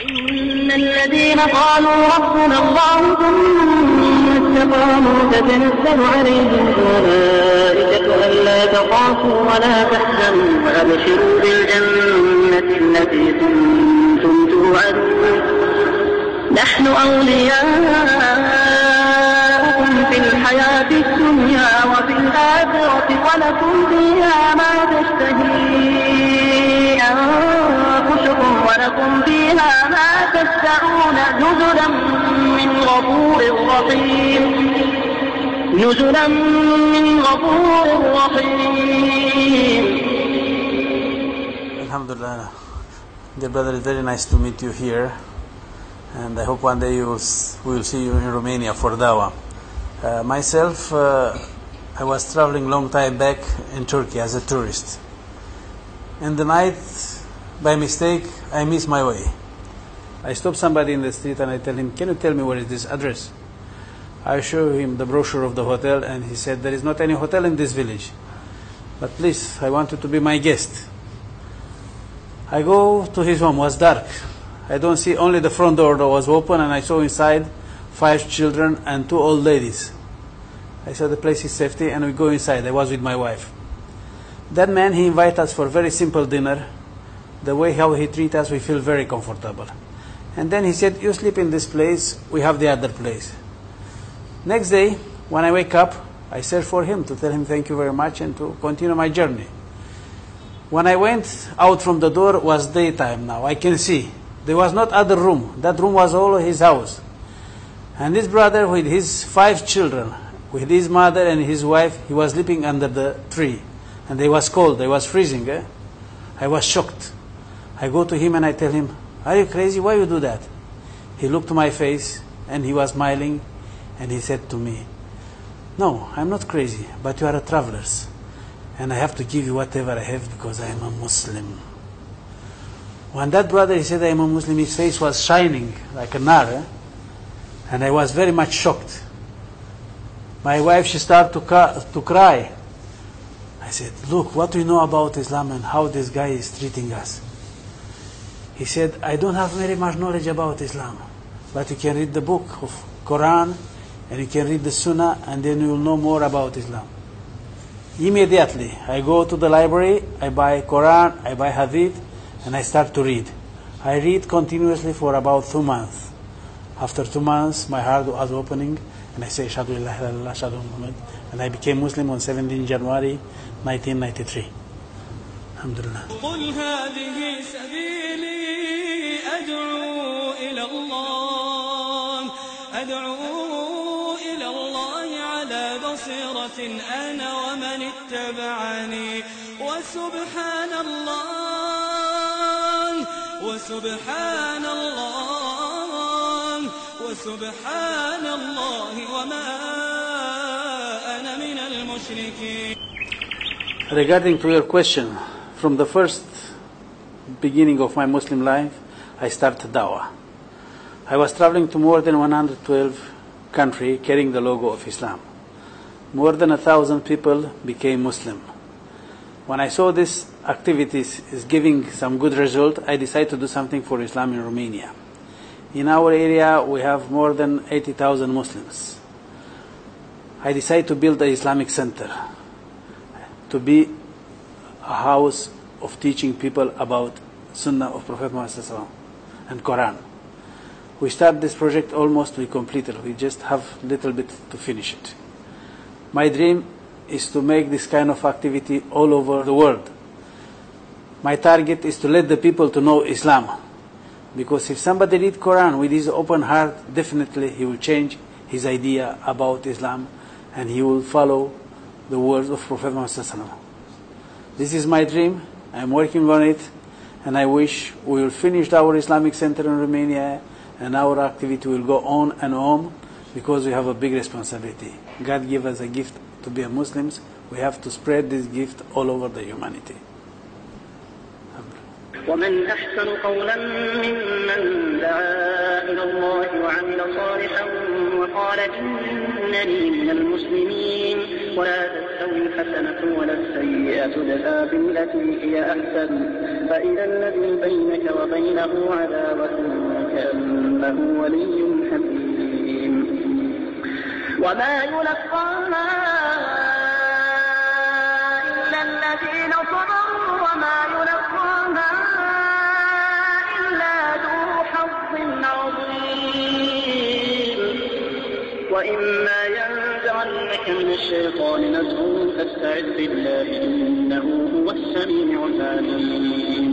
إن الذين قالوا ربنا الله ثم استقاموا تتنزل عليهم الملائكة ألا تخافوا ولا تحزنوا وأبشروا بالجنة التي كنتم توعدون. نحن أولياؤكم في الحياة الدنيا وفي الآخرة ولكم فيها ما أنفسكم ولكم فيها ما تدعون نزلا من غفور رحيم نزلا من غفور رحيم Alhamdulillah. Dear brother, it's very nice to meet you here. And I hope one day you will, s- we will see you in Romania for Dawa. Uh, myself, uh, I was traveling long time back in Turkey as a tourist. In the night, by mistake, I miss my way. I stop somebody in the street and I tell him, Can you tell me where is this address? I show him the brochure of the hotel and he said, There is not any hotel in this village. But please, I want you to be my guest. I go to his home, it was dark. I don't see only the front door was open and I saw inside five children and two old ladies. I said the place is safety and we go inside. I was with my wife. That man, he invited us for a very simple dinner. The way how he treat us, we feel very comfortable. And then he said, you sleep in this place, we have the other place. Next day, when I wake up, I search for him to tell him thank you very much and to continue my journey. When I went out from the door, was daytime now. I can see. There was not other room. That room was all his house. And this brother with his five children, with his mother and his wife, he was sleeping under the tree. And they was cold, they was freezing. Eh? I was shocked. I go to him and I tell him, Are you crazy? Why you do that? He looked to my face and he was smiling and he said to me, No, I'm not crazy, but you are a travelers. And I have to give you whatever I have because I am a Muslim. When that brother he said I am a Muslim, his face was shining like a nar. eh? And I was very much shocked. My wife, she started to, to cry. I said, look, what do you know about Islam and how this guy is treating us? He said, I don't have very much knowledge about Islam, but you can read the book of Quran and you can read the Sunnah and then you will know more about Islam. Immediately, I go to the library, I buy Quran, I buy Hadith, and I start to read. I read continuously for about two months. After two months, my heart was opening, and I say, Shadu illallah, Shadu Muhammad, and I became Muslim on 17 January 1993. Alhamdulillah. قل هذه سبيلي أدعو إلى الله. أدعو إلى الله على بصيرة أنا ومن اتبعني. وسبحان الله وسبحان الله وسبحان الله وما أنا من المشركين. Regarding to your question, from the first beginning of my Muslim life, I started dawah. I was traveling to more than 112 countries carrying the logo of Islam. More than a thousand people became Muslim. When I saw this activities is giving some good result, I decided to do something for Islam in Romania. In our area, we have more than 80,000 Muslims. I decided to build an Islamic center to be house of teaching people about Sunnah of Prophet Muhammad and Quran. We start this project almost we completed. We just have little bit to finish it. My dream is to make this kind of activity all over the world. My target is to let the people to know Islam. Because if somebody read Quran with his open heart, definitely he will change his idea about Islam and he will follow the words of Prophet Muhammad. This is my dream. I'm working on it, and I wish we will finish our Islamic Center in Romania, and our activity will go on and on because we have a big responsibility. God gave us a gift to be a Muslims. We have to spread this gift all over the humanity. ومن أحسن قولا ممن دعا إلى الله وعمل صالحا وقال إنني من المسلمين ولا تستوي الحسنة ولا السيئة ادفع بالتي هي أحسن. فإذا الذي بينك وبينه عداوة وكأنه ولي حميم. وما يلقاها إلا الذين صبروا وما يلقاها وإما ينزغنك من الشيطان نزغ فاستعذ بالله إنه هو السميع العليم.